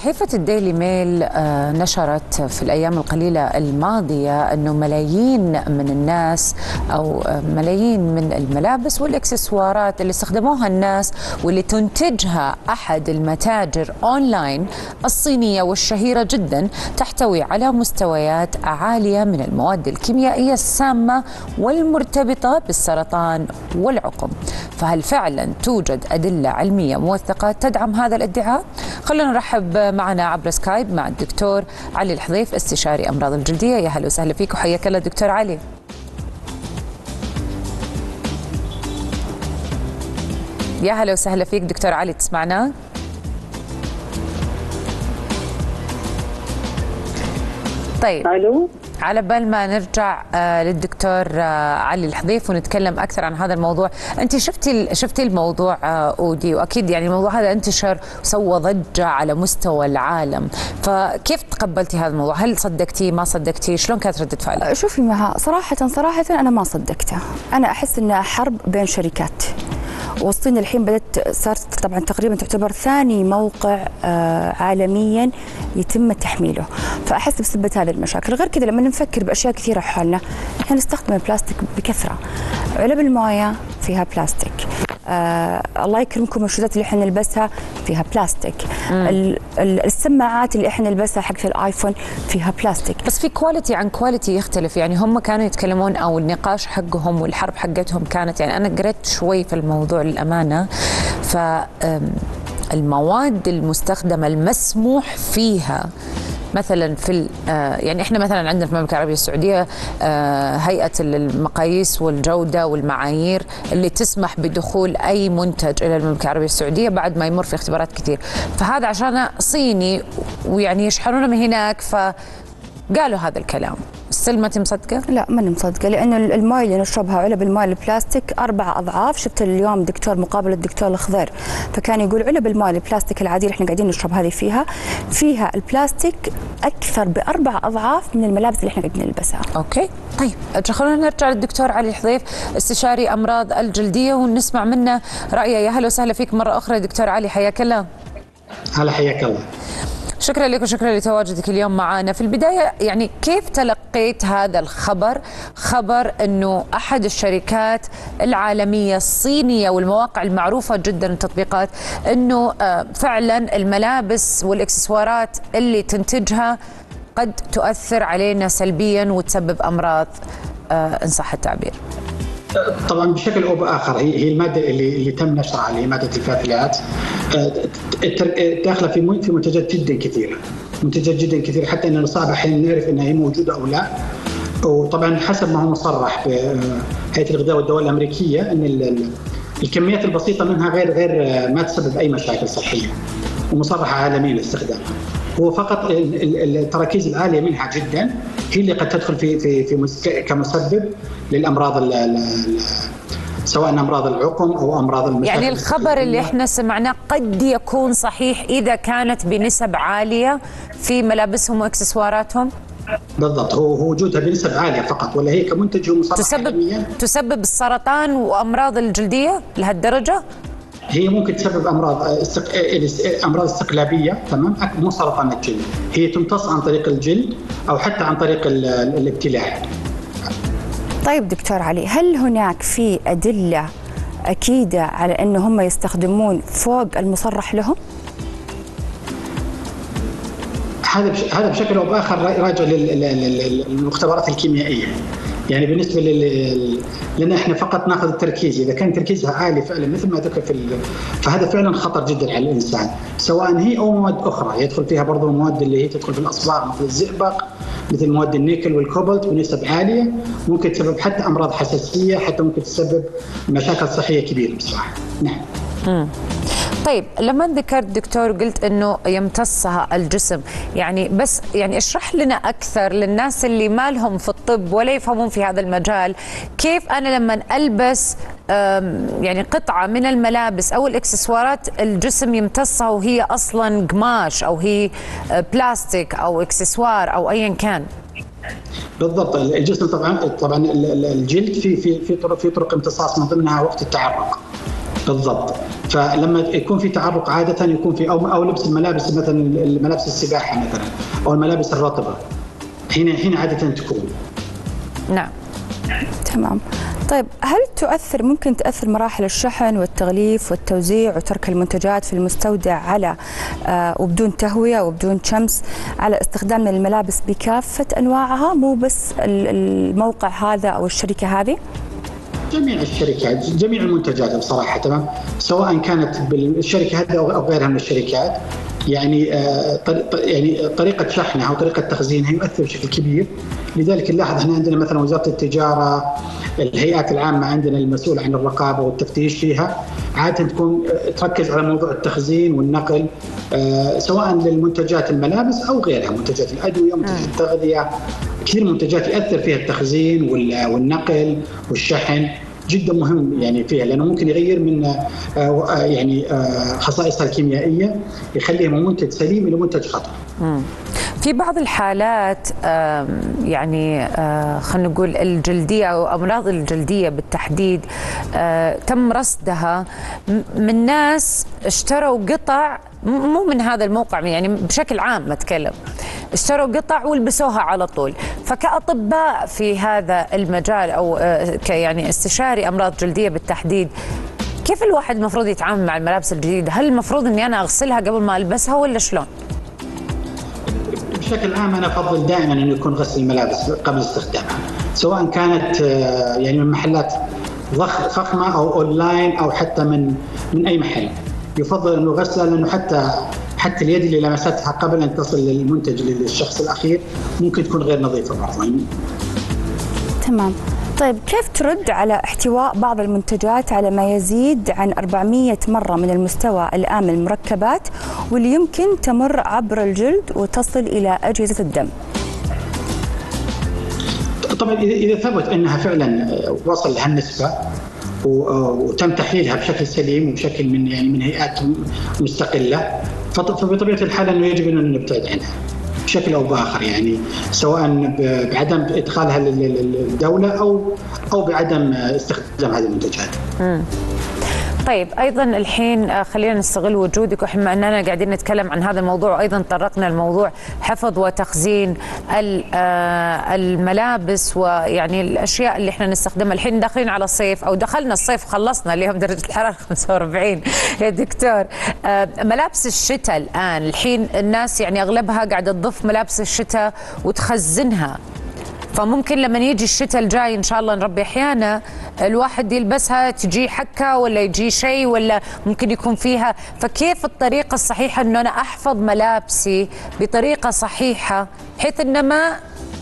صحيفة الديلي ميل آه، نشرت في الأيام القليلة الماضية أنه ملايين من الناس أو آه، ملايين من الملابس والإكسسوارات اللي استخدموها الناس واللي تنتجها أحد المتاجر أونلاين الصينية والشهيرة جدا تحتوي على مستويات عالية من المواد الكيميائية السامة والمرتبطة بالسرطان والعقم فهل فعلا توجد أدلة علمية موثقة تدعم هذا الادعاء؟ خلونا نرحب معنا عبر سكايب مع الدكتور علي الحضيف استشاري أمراض الجلدية. يا هلا وسهلا فيك وحياك الله دكتور علي. يا هلا وسهلا فيك دكتور علي تسمعنا؟ طيب. ألو؟ على بال ما نرجع آه، للدكتور آه، علي الحضيف ونتكلم أكثر عن هذا الموضوع. أنت شفتي شفتي الموضوع آه، أودي؟ وأكيد يعني الموضوع هذا انتشر وسوى ضجة على مستوى العالم. فكيف تقبلتي هذا الموضوع؟ هل صدقتي؟ ما صدقتي؟ شلون كانت ردة فعلك؟ شوفي مها صراحة صراحة أنا ما صدقته أنا أحس إنها حرب بين شركات. والصين الحين بدأت صارت طبعا تقريبا تعتبر ثاني موقع آه، عالميا يتم تحميله. فأحس بسبب هذه المشاكل. غير كذا لما نفكر بأشياء كثيرة حولنا إحنا نستخدم البلاستيك بكثرة. علب الموية فيها بلاستيك. آه الله يكرمكم الشوزات اللي إحنا نلبسها فيها بلاستيك. ال- ال- السماعات اللي إحنا نلبسها حقت الآيفون فيها بلاستيك. بس في quality عن quality يختلف. يعني هم كانوا يتكلمون أو النقاش حقهم والحرب حقتهم كانت يعني أنا قريت شوي في الموضوع للأمانة. ف المواد المستخدمة المسموح فيها مثلا في آه، يعني إحنا مثلا عندنا في المملكة العربية السعودية آه، هيئة المقاييس والجودة والمعايير اللي تسمح بدخول أي منتج إلى المملكة العربية السعودية بعد ما يمر في اختبارات كثير. فهذا عشان صيني ويعني يشحنونه من هناك فقالوا هذا الكلام. still ما انت مصدقه؟ لا ماني مصدقه لأنه الماي اللي نشربها علب الماي البلاستيك أربع أضعاف. شفت اليوم دكتور مقابله الدكتور الخضير فكان يقول علب الماي البلاستيك العاديه اللي إحنا قاعدين نشرب هذه فيها فيها البلاستيك أكثر بأربع أضعاف من الملابس اللي إحنا قاعدين نلبسها. okay طيب خلونا نرجع للدكتور علي الحضيف استشاري أمراض الجلدية ونسمع منه رأيه. يا هلا وسهلا فيك مرة أخرى دكتور علي حياك الله. هلا حياك الله. شكرا لك وشكرا لتواجدك اليوم معنا في البداية يعني كيف تلقيت هذا الخبر خبر أنه أحد الشركات العالمية الصينية والمواقع المعروفة جدا التطبيقات أنه آه، فعلا الملابس والإكسسوارات اللي تنتجها قد تؤثر علينا سلبيا وتسبب أمراض آه، إن صح التعبير. طبعا بشكل أو بآخر هي المادة اللي اللي تم نشرها اللي هي مادة الفاتلات آه، داخله في منتجات جدا كثيرة. منتجات جدا كثيره حتى انه صعب أحيانا نعرف إنها هي موجودة أو لا. وطبعا حسب ما هو مصرح بهيئه الغذاء والدواء الأمريكية إن ال- ال- الكميات البسيطة منها غير غير ما تسبب أي مشاكل صحية. ومصرحه عالميا لاستخدامها هو فقط ال- ال- التراكيز العالية منها جدا. هي اللي قد تدخل في في في مس- كمسبب للأمراض سواء أمراض العقم أو أمراض المشاكل يعني الخبر اللي إحنا سمعناه قد يكون صحيح إذا كانت بنسب عالية في ملابسهم وإكسسواراتهم؟ بالضبط هو هو وجودها بنسب عالية فقط ولا هي كمنتج هو تسبب عالميا تسبب السرطان وأمراض الجلدية لهالدرجة؟ هي ممكن تسبب أمراض استق... أمراض استقلابية تمام؟ مو سرطان الجلد هي تمتص عن طريق الجلد أو حتى عن طريق ال- ال- الابتلاع طيب دكتور علي هل هناك في أدلة أكيدة على أن هم يستخدمون فوق المصرح لهم هذا. هذا بشكل أو بآخر را- راجع لل... لل- لل- للمختبرات الكيميائية يعني بالنسبة لل... لأن إحنا فقط نأخذ التركيز إذا كان تركيزها عالي فعلا مثل ما ذكر في. فهذا فعلا خطر جدا على الإنسان سواء هي أو مواد أخرى يدخل فيها برضو المواد اللي هي تدخل في الأصباغ مثل الزئبق مثل مواد النيكل والكوبالت بنسب عالية ممكن تسبب حتى أمراض حساسية حتى ممكن تسبب مشاكل صحية كبيرة. بصراحة. نعم. طيب لما ذكرت دكتور قلت إنه يمتصها الجسم يعني بس يعني اشرح لنا أكثر للناس اللي ما لهم في الطب ولا يفهمون في هذا المجال كيف أنا لما ألبس يعني قطعة من الملابس أو الإكسسوارات الجسم يمتصها وهي أصلا قماش أو هي آه، بلاستيك أو إكسسوار أو ايا كان. بالضبط الجسم طبعا طبعا ال- ال- الجلد في في في طرق في طرق امتصاص من ضمنها وقت التعرق. بالضبط. فلما يكون في تعرق عادة يكون في أو أو لبس الملابس مثلا الملابس السباحة مثلا أو الملابس الرطبة. هنا هنا عادة تكون. نعم. تمام. طيب هل تؤثر ممكن تأثر مراحل الشحن والتغليف والتوزيع وترك المنتجات في المستودع على آه وبدون تهوية وبدون شمس على استخدام الملابس بكافة أنواعها مو بس الموقع هذا أو الشركة هذه؟ جميع الشركات جميع المنتجات بصراحة تمام؟ سواء كانت بالشركة هذه أو غيرها من الشركات يعني آه يعني طريقة شحنها أو طريقة تخزينها يؤثر بشكل كبير. لذلك نلاحظ إحنا عندنا مثلا وزارة التجارة الهيئات العامة عندنا المسؤولة عن الرقابة والتفتيش فيها. عادة تكون آه، تركز على موضوع التخزين والنقل آه سواء للمنتجات الملابس أو غيرها منتجات الأدوية منتجات التغذية. كثير منتجات ياثر فيها التخزين والنقل والشحن جدا مهم يعني فيها لأنه ممكن يغير من آه، آه، يعني آه، خصائصها الكيميائية يخليها من منتج سليم إلى منتج خطر. في بعض الحالات يعني خلينا نقول الجلدية أو أمراض الجلدية بالتحديد تم رصدها. من ناس اشتروا قطع مو من هذا الموقع يعني بشكل عام أتكلم. اشتروا قطع ولبسوها على طول. فكأطباء في هذا المجال أو آه، يعني استشاري أمراض جلدية بالتحديد كيف الواحد المفروض يتعامل مع الملابس الجديدة؟ هل المفروض أني أنا أغسلها قبل ما ألبسها ولا شلون؟ بشكل عام أنا أفضل دائما انه يكون غسل الملابس قبل استخدامها سواء كانت آه، يعني من محلات فخمة أو أونلاين أو حتى من من أي محل. يفضل انه غسلها لأنه حتى حتى اليد اللي لمستها قبل أن تصل للمنتج للشخص الأخير ممكن تكون غير نظيفة برضه تمام. طيب كيف ترد على احتواء بعض المنتجات على ما يزيد عن 400 مرة من المستوى الآن من المركبات واللي يمكن تمر عبر الجلد وتصل إلى أجهزة الدم؟ طبعا إذا ثبت أنها فعلا وصل هالنسبة وتم تحليلها بشكل سليم وبشكل من يعني من هيئات مستقلة فبطبيعة الحال أنه يجب أن نبتعد عنها. بشكل أو بآخر يعني سواء بعدم إدخالها للدولة أو أو بعدم استخدام هذه المنتجات. طيب أيضا الحين آه، خلينا نستغل وجودك وحما اننا قاعدين نتكلم عن هذا الموضوع أيضا طرقنا الموضوع حفظ وتخزين آه، الملابس ويعني الأشياء اللي إحنا نستخدمها. الحين داخلين على الصيف أو دخلنا الصيف خلصنا اليوم درجة الحرارة 45 يا دكتور آه، ملابس الشتاء الآن الحين الناس يعني أغلبها قاعدة تضف ملابس الشتاء وتخزنها. فممكن لما يجي الشتاء الجاي إن شاء الله نربي أحيانا الواحد يلبسها تجي حكة ولا يجي شيء ولا ممكن يكون فيها. فكيف الطريقة الصحيحة إنه أنا أحفظ ملابسي بطريقة صحيحة بحيث إن ما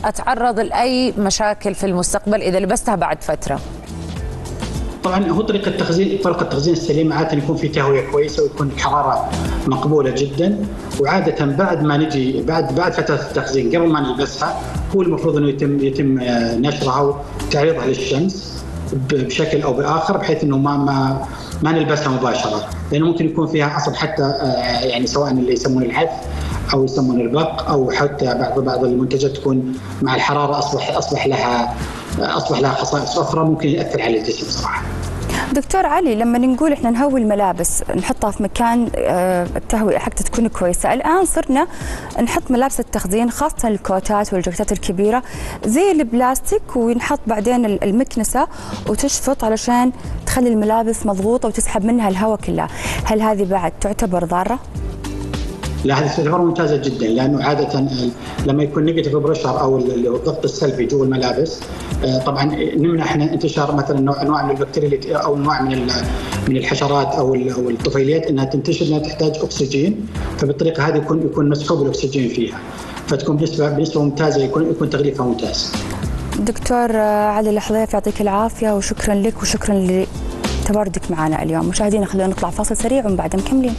أتعرض لأي مشاكل في المستقبل إذا لبستها بعد فترة؟ طبعا هو طريقة التخزين طريقه التخزين السليمة عادة يكون في تهوية كويسة ويكون الحرارة مقبولة جدا. وعادة بعد ما نجي بعد بعد فترة التخزين قبل ما نلبسها هو المفروض إنه يتم يتم آه، نشرها وتعريضها للشمس بشكل أو بآخر بحيث إنه ما ما ما نلبسها مباشرة لأنه ممكن يكون فيها عصب حتى آه، يعني سواء اللي يسمونه العث أو يسمونه البق أو حتى بعض بعض المنتجات تكون مع الحرارة اصبح أصبح لها أصبح لها خصائص أخرى ممكن يأثر على الجسم صراحة. دكتور علي لما نقول إحنا نهوي الملابس نحطها في مكان آه، التهوية حقتها تكون كويسة، الآن صرنا نحط ملابس التخزين خاصة الكوتات والجاكيتات الكبيرة زي البلاستيك وينحط بعدين المكنسة وتشفط علشان تخلي الملابس مضغوطة وتسحب منها الهواء كله، هل هذه بعد تعتبر ضارة؟ لا هذه تعتبر ممتازة جدا لأنه عادة لما يكون negative pressure أو الضغط السلبي جوا الملابس آه، طبعا نمنع إحنا انتشار مثلا انواع من البكتيريا أو انواع من من الحشرات أو أو الطفيليات إنها تنتشر انها تحتاج أكسجين فبالطريقة هذه يكون يكون مسحوب الأكسجين فيها فتكون بنسبه بنسبه ممتازة يكون يكون تغليفها ممتاز. دكتور علي الحضيف يعطيك العافية وشكرا لك وشكرا لتواجدك معنا اليوم مشاهدينا خلونا نطلع فاصل سريع ومن بعد مكملين.